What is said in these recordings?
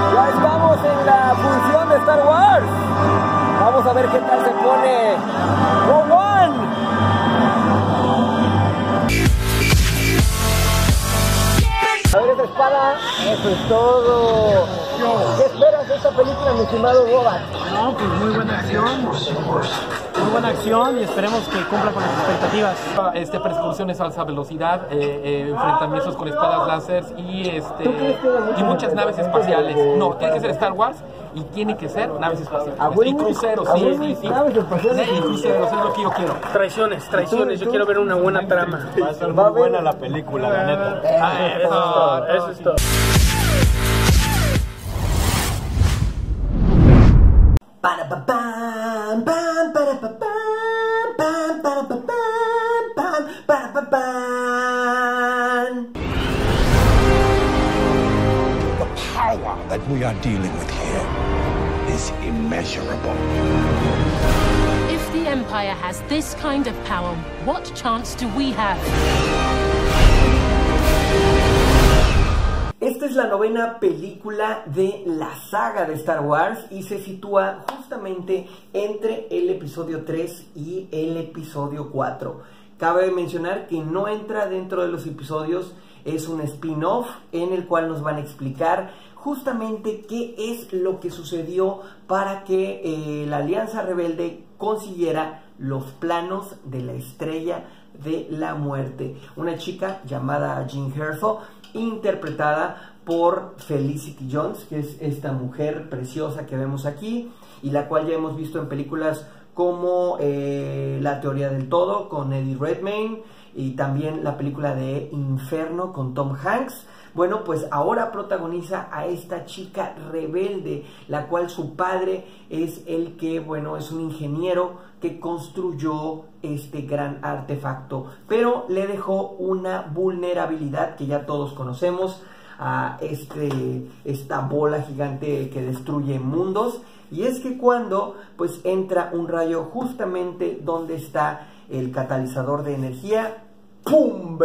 Ya estamos en la función de Star Wars. Vamos a ver qué tal se pone Rogue One. A ver esa espada. Eso es todo. ¿Qué esperas de esta película, mi estimado Robert? No, pues muy buena acción. Muy buena acción y esperemos que cumpla con las expectativas. Este, persecuciones a alta velocidad, eh, eh, enfrentamientos con espadas láser y, este, y muchas naves espaciales. No, tiene que ser Star Wars y tiene que ser naves espaciales. Y cruceros, ¿A sí, sí. Sí, y cruceros, es lo que yo quiero. Traiciones, traiciones. Yo quiero ver una buena trama. Va a ser muy buena la película, la neta. Ah, eso, eso es todo. Power that we are dealing with here is immeasurable. If the Empire has this kind of power, what chance do we have? Esta es la novena película de la saga de Star Wars y se sitúa justamente entre el episodio 3 y el episodio 4. Cabe mencionar que no entra dentro de los episodios, es un spin-off en el cual nos van a explicar justamente qué es lo que sucedió para que eh, la Alianza Rebelde consiguiera los planos de la estrella de la muerte. Una chica llamada Jean Herzog, interpretada por Felicity Jones, que es esta mujer preciosa que vemos aquí, y la cual ya hemos visto en películas como eh, La teoría del todo con Eddie Redmayne y también la película de Inferno con Tom Hanks. Bueno, pues ahora protagoniza a esta chica rebelde, la cual su padre es el que, bueno, es un ingeniero que construyó este gran artefacto, pero le dejó una vulnerabilidad que ya todos conocemos a este, esta bola gigante que destruye mundos. Y es que cuando pues entra un rayo justamente donde está el catalizador de energía, ¡pum!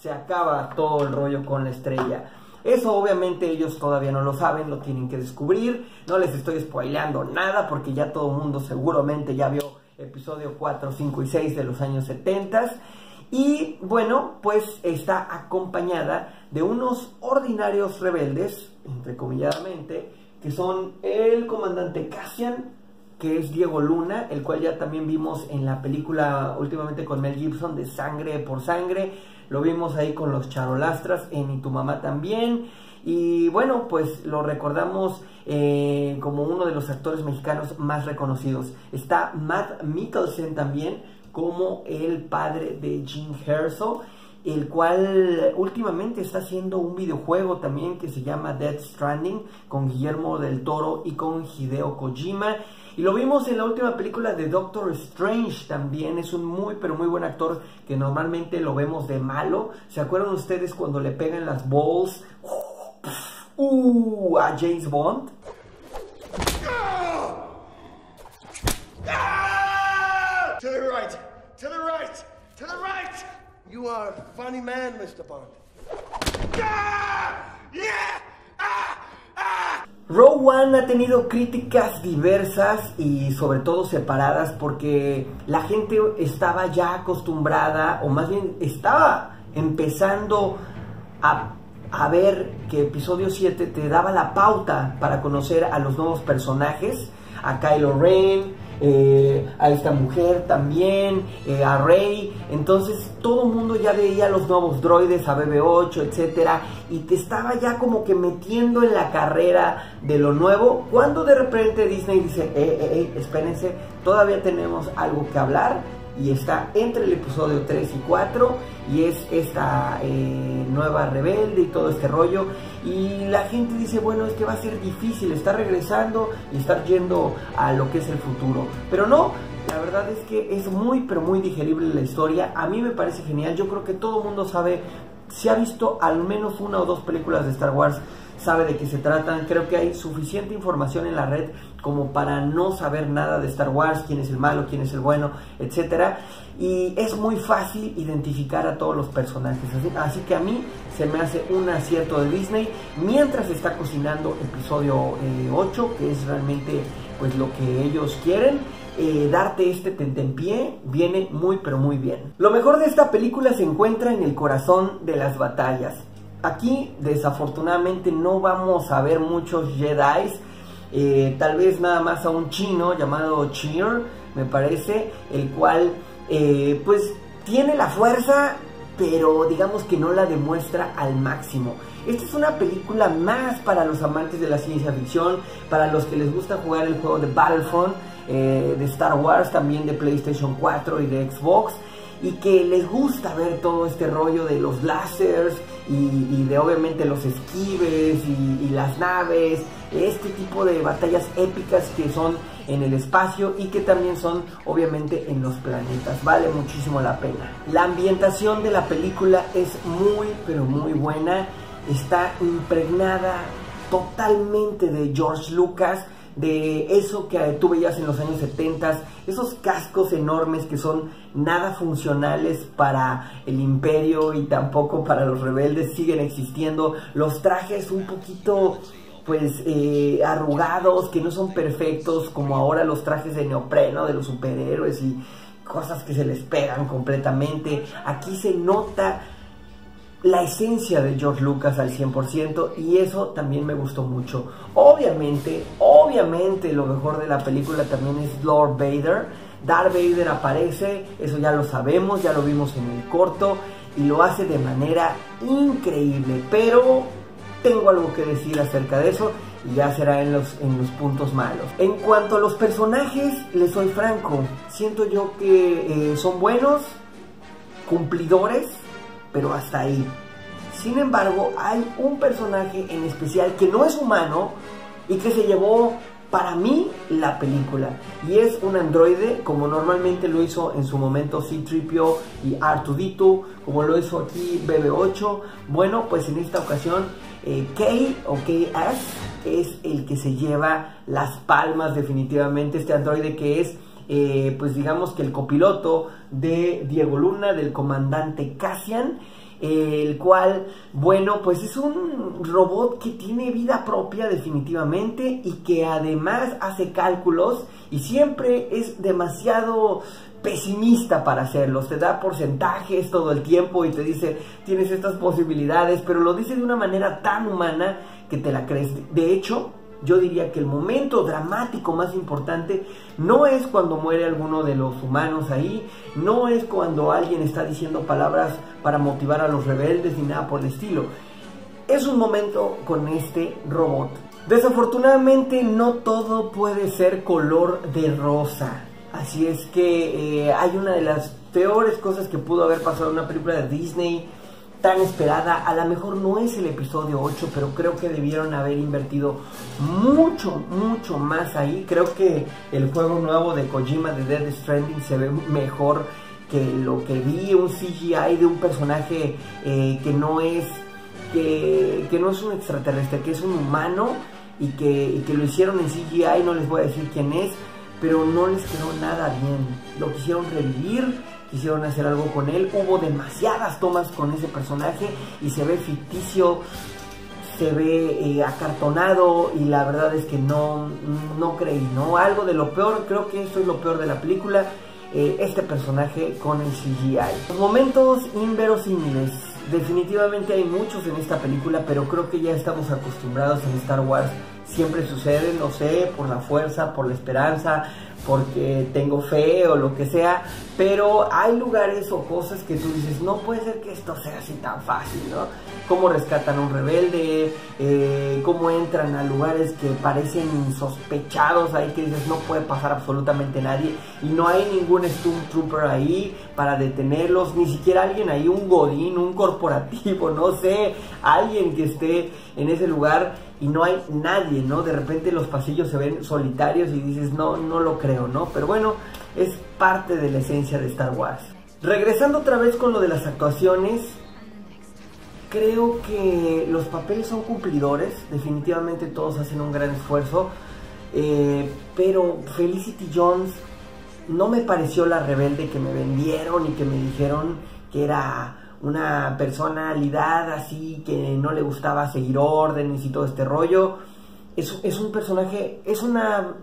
Se acaba todo el rollo con la estrella. Eso obviamente ellos todavía no lo saben, lo tienen que descubrir. No les estoy spoileando nada porque ya todo el mundo seguramente ya vio episodio 4, 5 y 6 de los años 70. Y bueno, pues está acompañada de unos ordinarios rebeldes, entrecomilladamente, que son el comandante Cassian, que es Diego Luna, el cual ya también vimos en la película últimamente con Mel Gibson de Sangre por Sangre, lo vimos ahí con los charolastras en Y tu mamá también, y bueno, pues lo recordamos eh, como uno de los actores mexicanos más reconocidos. Está Matt Mikkelsen también como el padre de Jim Herzog, el cual últimamente está haciendo un videojuego también que se llama Death Stranding con Guillermo del Toro y con Hideo Kojima. Y lo vimos en la última película de Doctor Strange también. Es un muy, pero muy buen actor que normalmente lo vemos de malo. ¿Se acuerdan ustedes cuando le pegan las balls? Uh, a James Bond. You are a funny man, Mr. Bond. Ah! One ha tenido críticas diversas y sobre todo separadas porque la gente estaba ya acostumbrada o más bien estaba empezando a, a ver que episodio 7 te daba la pauta para conocer a los nuevos personajes, a Kylo Ren, eh, a esta mujer también, eh, a Rey. Entonces todo el mundo ya veía los nuevos droides, a BB-8, etcétera, y te estaba ya como que metiendo en la carrera de lo nuevo. Cuando de repente Disney dice, eh, eh, eh, espérense, todavía tenemos algo que hablar. Y está entre el episodio 3 y 4 y es esta eh, nueva rebelde y todo este rollo. Y la gente dice, bueno, es que va a ser difícil estar regresando y estar yendo a lo que es el futuro. Pero no, la verdad es que es muy, pero muy digerible la historia. A mí me parece genial. Yo creo que todo el mundo sabe, si ha visto al menos una o dos películas de Star Wars, sabe de qué se tratan. Creo que hay suficiente información en la red como para no saber nada de Star Wars, quién es el malo, quién es el bueno, etcétera. Y es muy fácil identificar a todos los personajes. Así, que a mí se me hace un acierto de Disney mientras está cocinando episodio 8, eh, que es realmente pues lo que ellos quieren. Eh, darte este tentempié viene muy pero muy bien. Lo mejor de esta película se encuentra en el corazón de las batallas. Aquí desafortunadamente no vamos a ver muchos Jedi, eh, tal vez nada más a un chino llamado Cheer, me parece, el cual eh, pues tiene la fuerza, pero digamos que no la demuestra al máximo. Esta es una película más para los amantes de la ciencia ficción, para los que les gusta jugar el juego de Battlefront, eh, de Star Wars, también de PlayStation 4 y de Xbox, y que les gusta ver todo este rollo de los láseres y, de obviamente los esquives y, las naves, este tipo de batallas épicas que son en el espacio y que también son obviamente en los planetas. Vale muchísimo la pena. La ambientación de la película es muy pero muy buena. Está impregnada totalmente de George Lucas de eso que tú veías en los años 70, esos cascos enormes que son nada funcionales para el imperio y tampoco para los rebeldes, siguen existiendo, los trajes un poquito pues eh, arrugados, que no son perfectos como ahora los trajes de neopreno de los superhéroes y cosas que se les pegan completamente, aquí se nota la esencia de George Lucas al 100% y eso también me gustó mucho. Obviamente, obviamente lo mejor de la película también es Lord Vader. Darth Vader aparece, eso ya lo sabemos, ya lo vimos en el corto y lo hace de manera increíble, pero tengo algo que decir acerca de eso y ya será en los, en los puntos malos. En cuanto a los personajes, les soy franco, siento yo que eh, son buenos, cumplidores, pero hasta ahí. Sin embargo, hay un personaje en especial que no es humano y que se llevó para mí la película. Y es un androide, como normalmente lo hizo en su momento C-Tripio y Artudito, como lo hizo aquí BB8. Bueno, pues en esta ocasión eh, K o es el que se lleva las palmas definitivamente. Este androide que es eh, pues digamos que el copiloto de Diego Luna, del comandante Cassian, el cual, bueno, pues es un robot que tiene vida propia definitivamente y que además hace cálculos y siempre es demasiado pesimista para hacerlos, te da porcentajes todo el tiempo y te dice tienes estas posibilidades, pero lo dice de una manera tan humana que te la crees. De hecho, yo diría que el momento dramático más importante no es cuando muere alguno de los humanos ahí, no es cuando alguien está diciendo palabras para motivar a los rebeldes ni nada por el estilo. Es un momento con este robot. Desafortunadamente no todo puede ser color de rosa. Así es que eh, hay una de las peores cosas que pudo haber pasado en una película de Disney tan esperada. A lo mejor no es el episodio 8, pero creo que debieron haber invertido mucho, mucho más ahí. Creo que el juego nuevo de Kojima de Dead Stranding se ve mejor que lo que vi, un CGI de un personaje eh, que no es que, no es un extraterrestre, que es un humano y que, y que lo hicieron en CGI, no les voy a decir quién es, pero no les quedó nada bien. Lo quisieron revivir quisieron hacer algo con él. Hubo demasiadas tomas con ese personaje y se ve ficticio, se ve eh, acartonado y la verdad es que no, no creí, ¿no? Algo de lo peor, creo que esto es lo peor de la película, eh, este personaje con el CGI. Momentos inverosímiles. Definitivamente hay muchos en esta película, pero creo que ya estamos acostumbrados en Star Wars. Siempre sucede, no sé, por la fuerza, por la esperanza, porque tengo fe o lo que sea, pero hay lugares o cosas que tú dices, no puede ser que esto sea así tan fácil, ¿no? Cómo rescatan a un rebelde, eh, cómo entran a lugares que parecen insospechados, ahí que dices, no puede pasar absolutamente nadie, y no hay ningún Stormtrooper ahí para detenerlos, ni siquiera alguien ahí, un godín, un corporativo, no sé, alguien que esté en ese lugar y no hay nadie, ¿no? De repente los pasillos se ven solitarios y dices, no, no lo creo, ¿no? Pero bueno, es parte de la esencia de Star Wars. Regresando otra vez con lo de las actuaciones, creo que los papeles son cumplidores, definitivamente todos hacen un gran esfuerzo, eh, pero Felicity Jones no me pareció la rebelde que me vendieron y que me dijeron que era una personalidad así que no le gustaba seguir órdenes y todo este rollo. Es, es un personaje, es una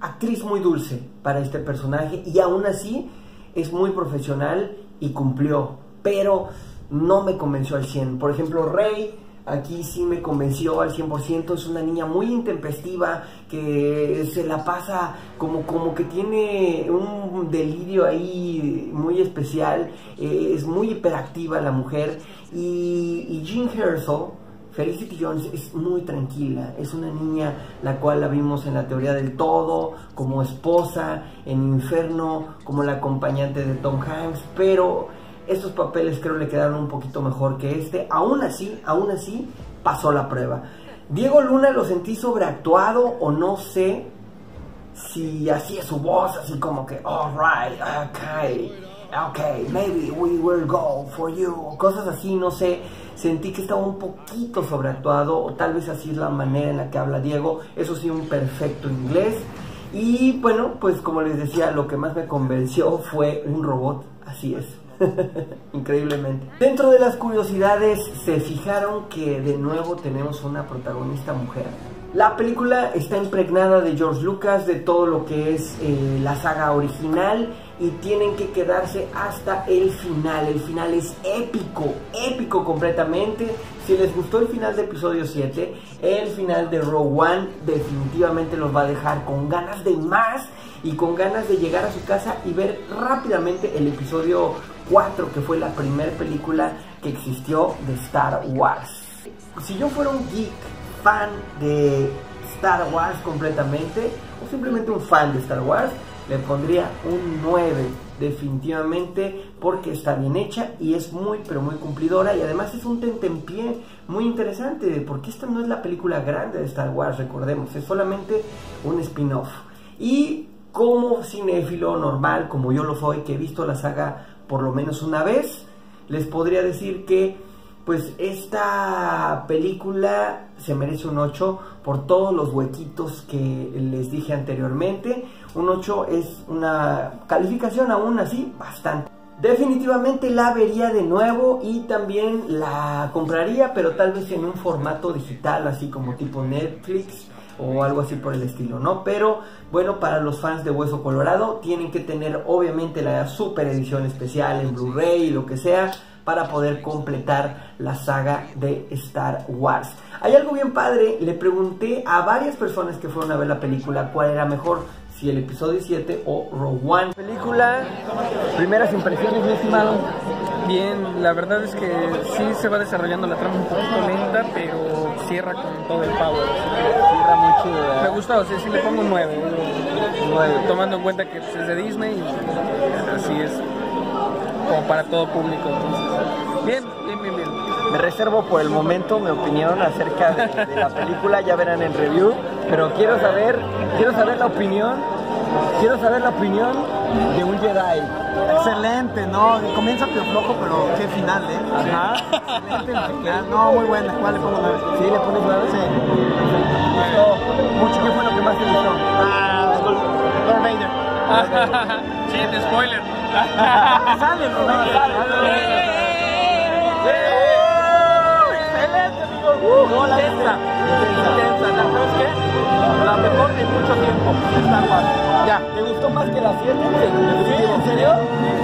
actriz muy dulce para este personaje y aún así es muy profesional y cumplió, pero no me convenció al 100. Por ejemplo, Rey aquí sí me convenció al 100%, es una niña muy intempestiva que se la pasa como, como que tiene un delirio ahí muy especial, eh, es muy hiperactiva la mujer y, y Jean Herzog Felicity Jones es muy tranquila, es una niña la cual la vimos en la teoría del todo, como esposa, en Inferno, como la acompañante de Tom Hanks, pero estos papeles creo le quedaron un poquito mejor que este, aún así, aún así pasó la prueba. Diego Luna lo sentí sobreactuado o no sé si así es su voz, así como que, alright, okay, okay, maybe we will go for you, cosas así, no sé sentí que estaba un poquito sobreactuado, o tal vez así es la manera en la que habla Diego, eso sí, un perfecto inglés. Y bueno, pues como les decía, lo que más me convenció fue un robot, así es. Increíblemente. Dentro de las curiosidades, se fijaron que de nuevo tenemos una protagonista mujer. La película está impregnada de George Lucas, de todo lo que es eh, la saga original y tienen que quedarse hasta el final. El final es épico, épico completamente. Si les gustó el final de episodio 7, el final de Rogue One definitivamente los va a dejar con ganas de más y con ganas de llegar a su casa y ver rápidamente el episodio 4, que fue la primera película que existió de Star Wars. Si yo fuera un geek fan de Star Wars completamente, o simplemente un fan de Star Wars, le pondría un 9 definitivamente porque está bien hecha y es muy pero muy cumplidora y además es un tentempié muy interesante porque esta no es la película grande de Star Wars, recordemos, es solamente un spin-off. Y como cinéfilo normal, como yo lo soy, que he visto la saga por lo menos una vez, les podría decir que pues esta película se merece un 8 por todos los huequitos que les dije anteriormente. Un 8 es una calificación aún así bastante. Definitivamente la vería de nuevo y también la compraría, pero tal vez en un formato digital, así como tipo Netflix o algo así por el estilo, ¿no? Pero bueno, para los fans de Hueso Colorado tienen que tener obviamente la super edición especial en Blu-ray y lo que sea para poder completar la saga de Star Wars. Hay algo bien padre, le pregunté a varias personas que fueron a ver la película cuál era mejor, si el episodio 7 o Rogue One. Película, primeras impresiones, mi estimado. Bien, la verdad es que sí se va desarrollando la trama un poquito lenta, pero cierra con todo el power. Cierra muy chido. Me gustó, sí, sí le pongo un 9. 9. Tomando en cuenta que es de Disney y así es como para todo público. bien, bien, bien, bien. Me reservo por el momento mi opinión acerca de, la película, ya verán en review, pero quiero saber, quiero saber la opinión, quiero saber la opinión de un Jedi. Excelente, ¿no? Comienza pio flojo, pero qué final, ¿eh? Ajá. Excelente el final. No, muy buena. ¿Cuál le pongo nueve? ¿Sí le pones nueve? Sí. Mucho. ¿Qué fue lo que más te gustó? Ah, Lord Vader. Chiste, spoiler. Sale, Lord Vader. No, la intensa. Intensa. ¿La sabes qué? La mejor de mucho tiempo. Star Wars. Ya. ¿Te gustó más que la 7? ¿Sí? ¿En serio?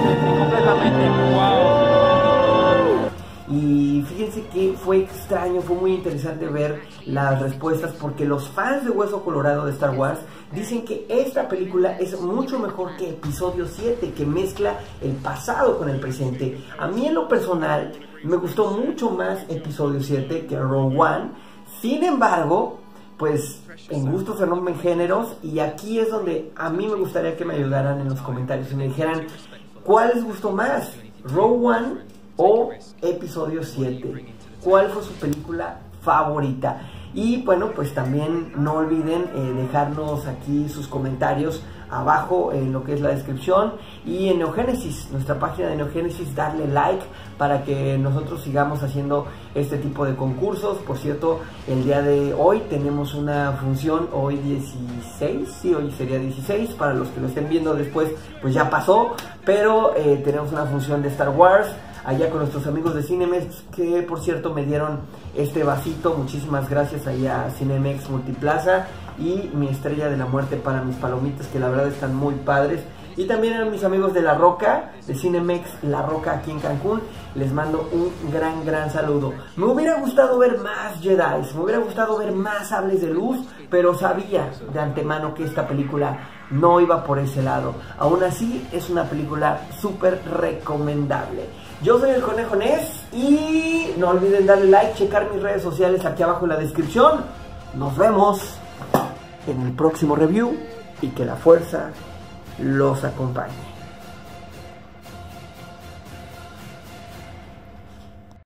Sí, completamente. ¡Wow! Y fíjense que fue extraño, fue muy interesante ver las respuestas porque los fans de Hueso Colorado de Star Wars dicen que esta película es mucho mejor que episodio 7, que mezcla el pasado con el presente. A mí en lo personal me gustó mucho más episodio 7 que Rogue One. Sin embargo, pues en gustos se rompen géneros y aquí es donde a mí me gustaría que me ayudaran en los comentarios y me dijeran cuál les gustó más, Rogue One o episodio 7. ¿Cuál fue su película favorita? Y bueno, pues también no olviden eh, dejarnos aquí sus comentarios abajo en lo que es la descripción y en Neogénesis, nuestra página de Neogénesis, darle like para que nosotros sigamos haciendo este tipo de concursos. Por cierto, el día de hoy tenemos una función, hoy 16, sí, hoy sería 16, para los que lo estén viendo después, pues ya pasó, pero eh, tenemos una función de Star Wars allá con nuestros amigos de Cinemex, que por cierto me dieron este vasito. Muchísimas gracias allá a Cinemex Multiplaza y mi estrella de la muerte para mis palomitas, que la verdad están muy padres. Y también a mis amigos de La Roca, de Cinemex La Roca aquí en Cancún, les mando un gran, gran saludo. Me hubiera gustado ver más Jedi, me hubiera gustado ver más sables de luz, pero sabía de antemano que esta película no iba por ese lado. Aún así, es una película súper recomendable. Yo soy el Conejo Nes y no olviden darle like, checar mis redes sociales aquí abajo en la descripción. Nos vemos en el próximo review y que la fuerza los acompañe.